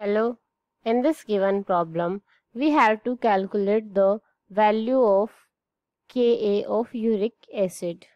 Hello, in this given problem, we have to calculate the value of Ka of uric acid.